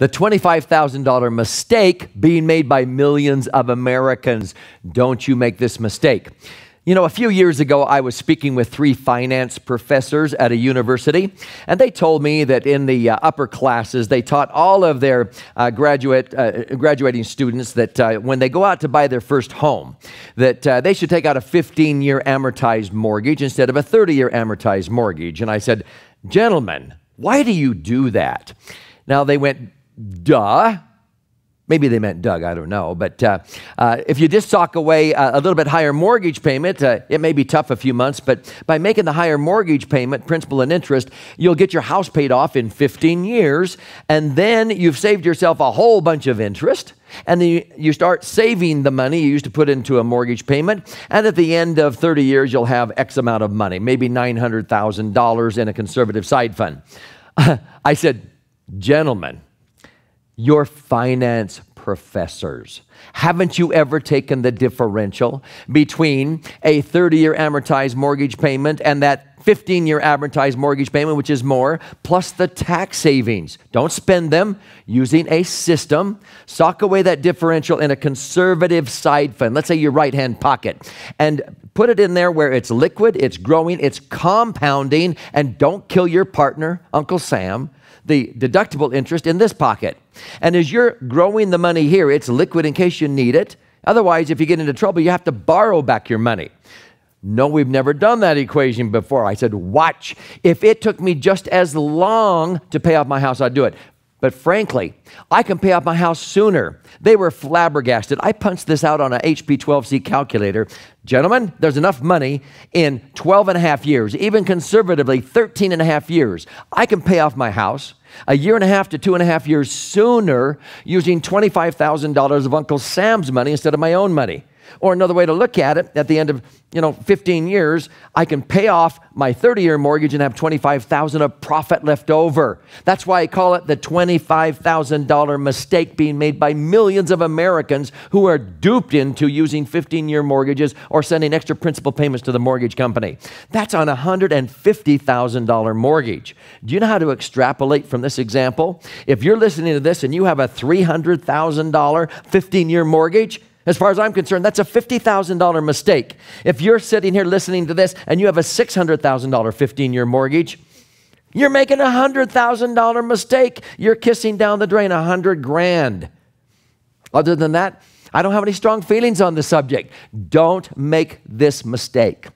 The $25,000 mistake being made by millions of Americans. Don't you make this mistake. You know, a few years ago, I was speaking with three finance professors at a university, and they told me that in the uh, upper classes, they taught all of their uh, graduate, uh, graduating students that uh, when they go out to buy their first home, that uh, they should take out a 15-year amortized mortgage instead of a 30-year amortized mortgage. And I said, gentlemen, why do you do that? Now they went, duh. Maybe they meant Doug, I don't know. But uh, uh, if you just sock away a, a, little bit higher mortgage payment, uh, it may be tough a few months, but by making the higher mortgage payment, principal and interest, you'll get your house paid off in 15 years, and then you've saved yourself a whole bunch of interest. And then you, you start saving the money you used to put into a mortgage payment. And at the end of 30 years, you'll have X amount of money, maybe $900,000 in a conservative side fund. I said, gentlemen, your finance professors. Haven't you ever taken the differential between a 30 year amortized mortgage payment and that 15 year amortized mortgage payment, which is more, plus the tax savings? Don't spend them using a system. Sock away that differential in a conservative side fund, let's say your right hand pocket, and put it in there where it's liquid, it's growing, it's compounding, and don't kill your partner, Uncle Sam the deductible interest in this pocket. And as you're growing the money here, it's liquid in case you need it. Otherwise, if you get into trouble, you have to borrow back your money. No, we've never done that equation before. I said, watch. If it took me just as long to pay off my house, I'd do it. But frankly, I can pay off my house sooner. They were flabbergasted. I punched this out on a HP 12C calculator. Gentlemen, there's enough money in 12 and a half years, even conservatively 13 and a half years. I can pay off my house a year and a half to two and a half years sooner using $25,000 of Uncle Sam's money instead of my own money. Or another way to look at it, at the end of, you know, 15 years, I can pay off my 30-year mortgage and have 25,000 of profit left over. That's why I call it the $25,000 mistake being made by millions of Americans who are duped into using 15-year mortgages or sending extra principal payments to the mortgage company. That's on a $150,000 mortgage. Do you know how to extrapolate from this example? If you're listening to this and you have a $300,000 15-year mortgage, as far as I'm concerned, that's a $50,000 mistake. If you're sitting here listening to this and you have a $600,000 15 year mortgage, you're making a $100,000 mistake. You're kissing down the drain a 100 grand. Other than that, I don't have any strong feelings on the subject. Don't make this mistake.